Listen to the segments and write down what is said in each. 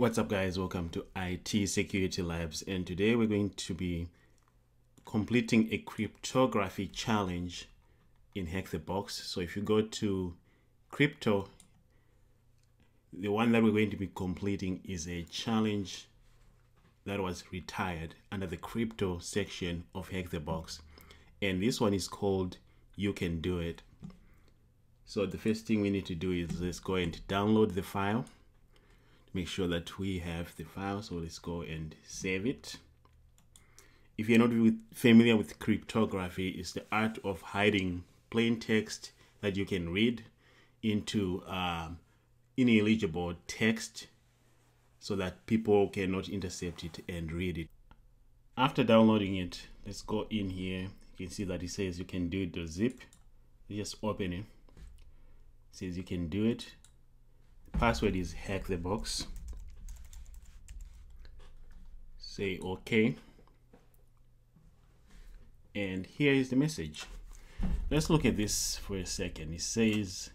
What's up guys, welcome to IT Security Labs and today we're going to be completing a cryptography challenge in Hack the Box. So if you go to crypto, the one that we're going to be completing is a challenge that was retired under the crypto section of Hack the Box. And this one is called You Can Do It. So the first thing we need to do is let's go and download the file make sure that we have the file so let's go and save it. If you're not familiar with cryptography it's the art of hiding plain text that you can read into um, ineligible text so that people cannot intercept it and read it. After downloading it let's go in here. You can see that it says you can do to zip. Just open it. it says you can do it password is hack the box. Say okay. And here is the message. Let's look at this for a second. It says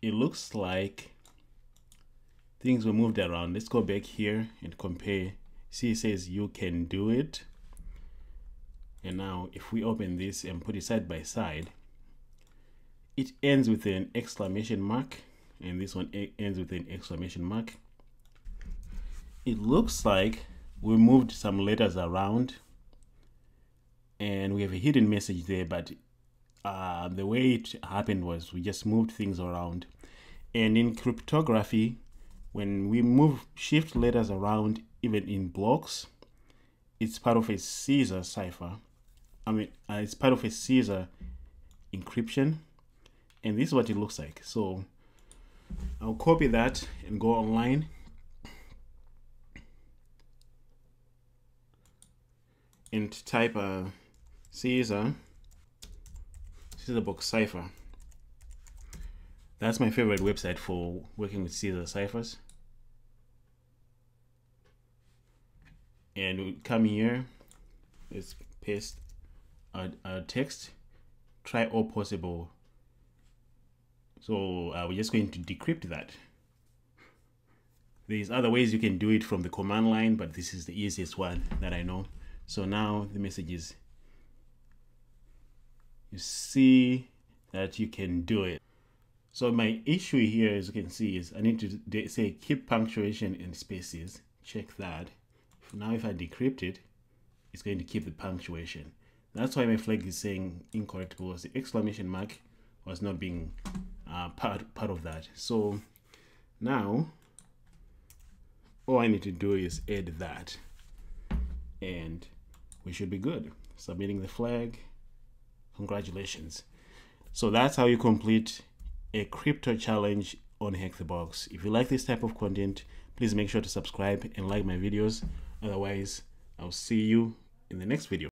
it looks like things were moved around. Let's go back here and compare. See it says you can do it. And now if we open this and put it side by side it ends with an exclamation mark and this one ends with an exclamation mark. It looks like we moved some letters around and we have a hidden message there but uh, the way it happened was we just moved things around. And in cryptography when we move shift letters around even in blocks it's part of a Caesar cipher. I mean uh, it's part of a Caesar encryption and this is what it looks like. So I'll copy that and go online. And type a Caesar Caesar box cipher that's my favorite website for working with Caesar ciphers. And we come here let's paste our, our text. Try all possible so uh, we're just going to decrypt that. There's other ways you can do it from the command line, but this is the easiest one that I know. So now the message is, you see that you can do it. So my issue here, as you can see, is I need to say keep punctuation and spaces. Check that. Now if I decrypt it, it's going to keep the punctuation. That's why my flag is saying incorrect because the exclamation mark was not being uh, part, part of that. So now all I need to do is add that and we should be good. Submitting the flag. Congratulations. So that's how you complete a crypto challenge on Hack the Box. If you like this type of content, please make sure to subscribe and like my videos. Otherwise, I'll see you in the next video.